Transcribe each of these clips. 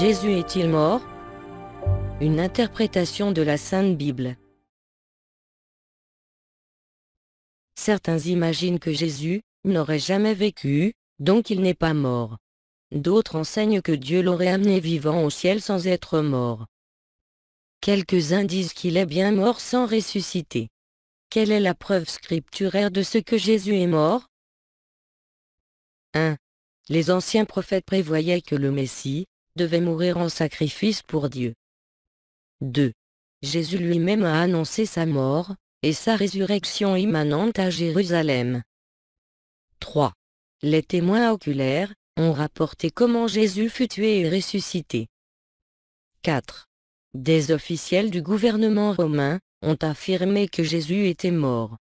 Jésus est-il mort? Une interprétation de la Sainte Bible. Certains imaginent que Jésus n'aurait jamais vécu, donc il n'est pas mort. D'autres enseignent que Dieu l'aurait amené vivant au ciel sans être mort. Quelques-uns disent qu'il est bien mort sans ressusciter. Quelle est la preuve scripturaire de ce que Jésus est mort? 1. Les anciens prophètes prévoyaient que le Messie devait mourir en sacrifice pour Dieu. 2. Jésus lui-même a annoncé sa mort et sa résurrection immanente à Jérusalem. 3. Les témoins oculaires ont rapporté comment Jésus fut tué et ressuscité. 4. Des officiels du gouvernement romain ont affirmé que Jésus était mort.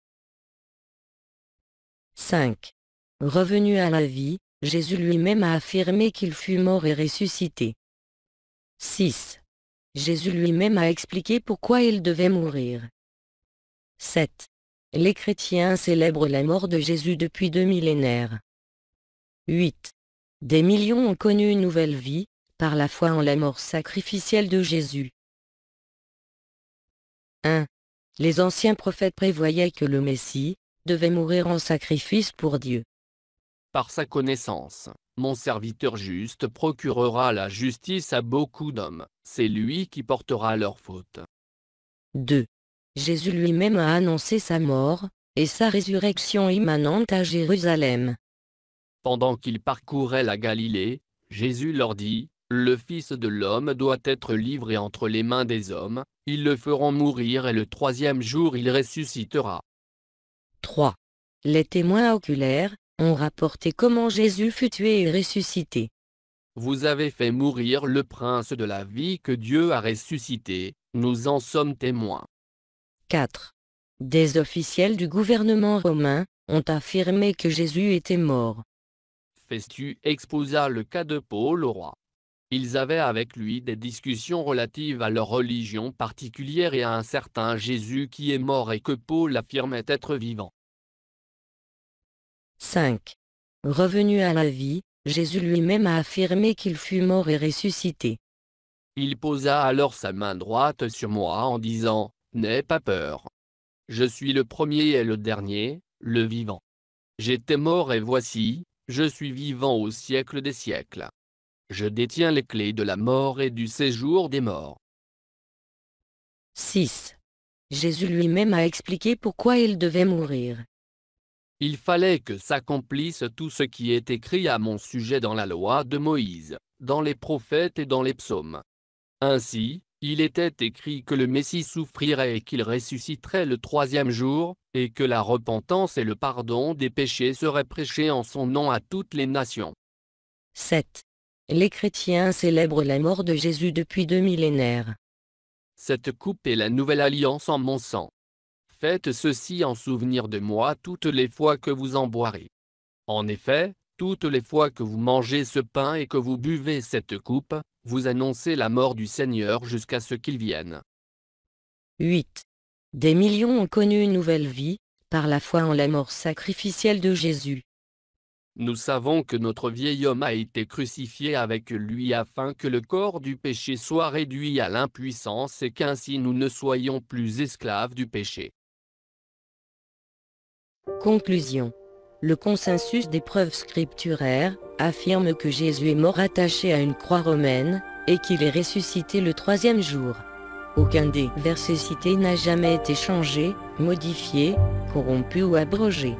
5. Revenu à la vie, Jésus lui-même a affirmé qu'il fut mort et ressuscité. 6. Jésus lui-même a expliqué pourquoi il devait mourir. 7. Les chrétiens célèbrent la mort de Jésus depuis deux millénaires. 8. Des millions ont connu une nouvelle vie, par la foi en la mort sacrificielle de Jésus. 1. Les anciens prophètes prévoyaient que le Messie devait mourir en sacrifice pour Dieu. Par sa connaissance, mon serviteur juste procurera la justice à beaucoup d'hommes, c'est lui qui portera leurs fautes. 2. Jésus lui-même a annoncé sa mort, et sa résurrection immanente à Jérusalem. Pendant qu'il parcourait la Galilée, Jésus leur dit, Le Fils de l'homme doit être livré entre les mains des hommes, ils le feront mourir et le troisième jour il ressuscitera. 3. Les témoins oculaires ont rapporté comment Jésus fut tué et ressuscité. Vous avez fait mourir le prince de la vie que Dieu a ressuscité, nous en sommes témoins. 4. Des officiels du gouvernement romain ont affirmé que Jésus était mort. Festus exposa le cas de Paul au roi. Ils avaient avec lui des discussions relatives à leur religion particulière et à un certain Jésus qui est mort et que Paul affirmait être vivant. 5. Revenu à la vie, Jésus lui-même a affirmé qu'il fut mort et ressuscité. Il posa alors sa main droite sur moi en disant, N'aie pas peur. Je suis le premier et le dernier, le vivant. J'étais mort et voici, je suis vivant au siècle des siècles. Je détiens les clés de la mort et du séjour des morts. 6. Jésus lui-même a expliqué pourquoi il devait mourir. Il fallait que s'accomplisse tout ce qui est écrit à mon sujet dans la loi de Moïse, dans les prophètes et dans les psaumes. Ainsi, il était écrit que le Messie souffrirait et qu'il ressusciterait le troisième jour, et que la repentance et le pardon des péchés seraient prêchés en son nom à toutes les nations. 7. Les chrétiens célèbrent la mort de Jésus depuis deux millénaires. Cette coupe est la nouvelle alliance en mon sang. Faites ceci en souvenir de moi toutes les fois que vous en boirez. En effet, toutes les fois que vous mangez ce pain et que vous buvez cette coupe, vous annoncez la mort du Seigneur jusqu'à ce qu'il vienne. 8. Des millions ont connu une nouvelle vie, par la foi en la mort sacrificielle de Jésus. Nous savons que notre vieil homme a été crucifié avec lui afin que le corps du péché soit réduit à l'impuissance et qu'ainsi nous ne soyons plus esclaves du péché. Conclusion. Le consensus des preuves scripturaires affirme que Jésus est mort attaché à une croix romaine, et qu'il est ressuscité le troisième jour. Aucun des versets cités n'a jamais été changé, modifié, corrompu ou abrogé.